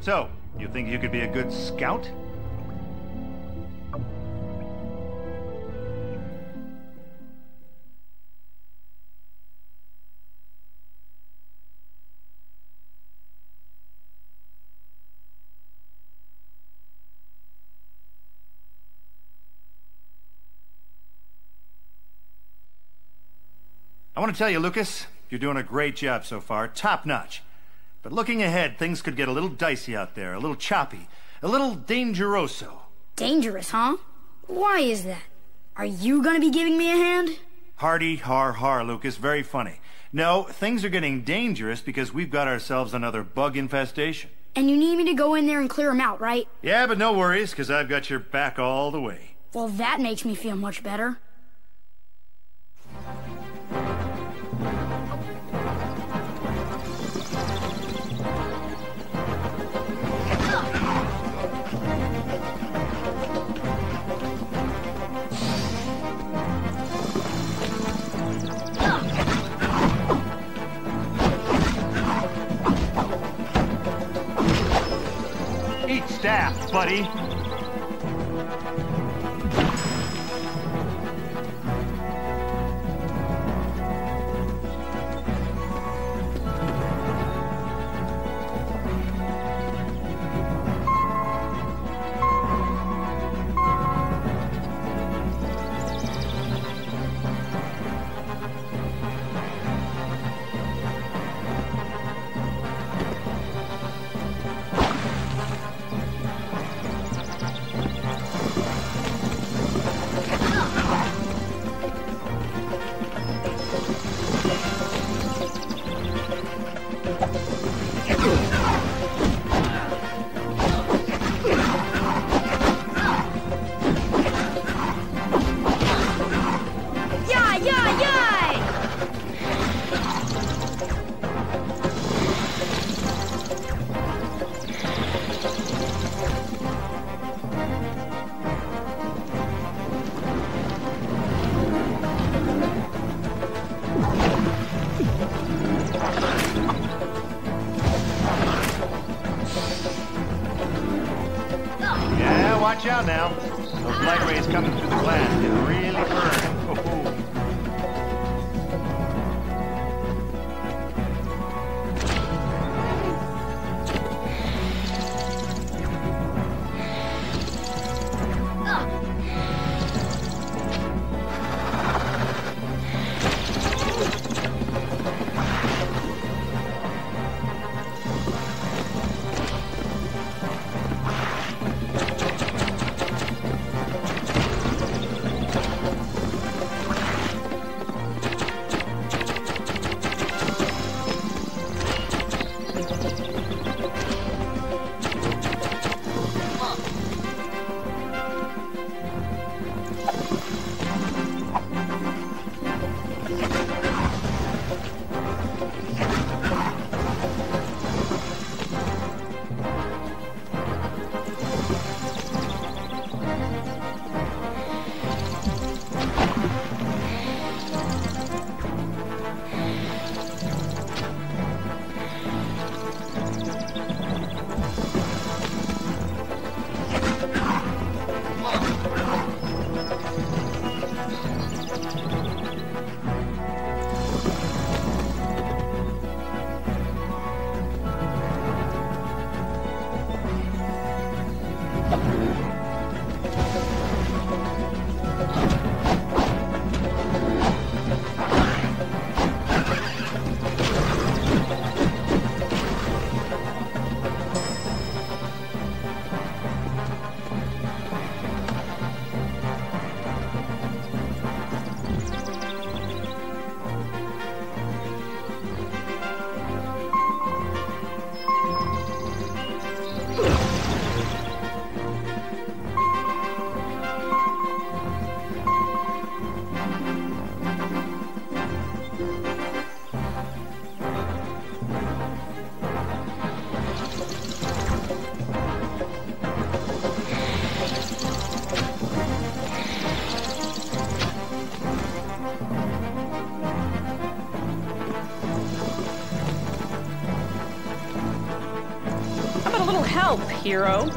So, you think you could be a good scout? I want to tell you, Lucas, you're doing a great job so far, top notch. But looking ahead, things could get a little dicey out there, a little choppy, a little dangeroso. Dangerous, huh? Why is that? Are you gonna be giving me a hand? Hardy, har, har, Lucas, very funny. No, things are getting dangerous because we've got ourselves another bug infestation. And you need me to go in there and clear them out, right? Yeah, but no worries, because I've got your back all the way. Well, that makes me feel much better. Buddy. Watch out now. Those light rays coming through the glass can really burn. Help, hero.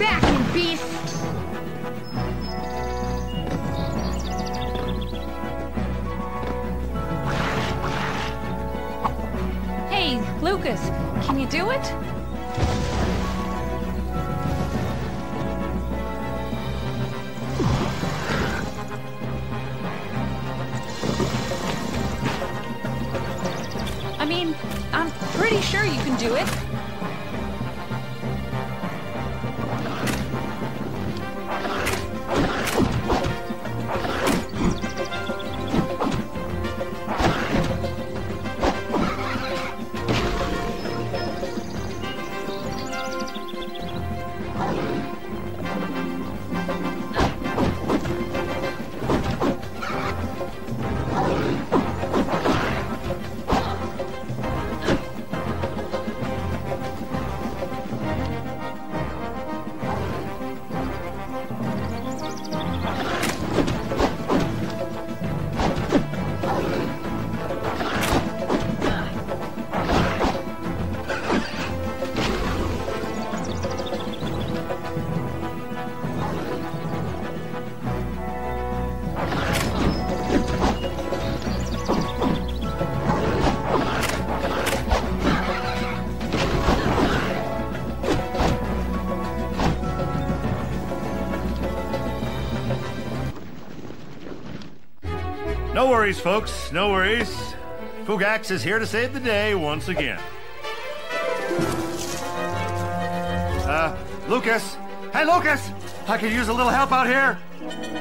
Back, you beast! Hey, Lucas, can you do it? I mean, I'm pretty sure you can do it. No worries, folks. No worries. Fugax is here to save the day once again. Uh, Lucas. Hey, Lucas! I could use a little help out here.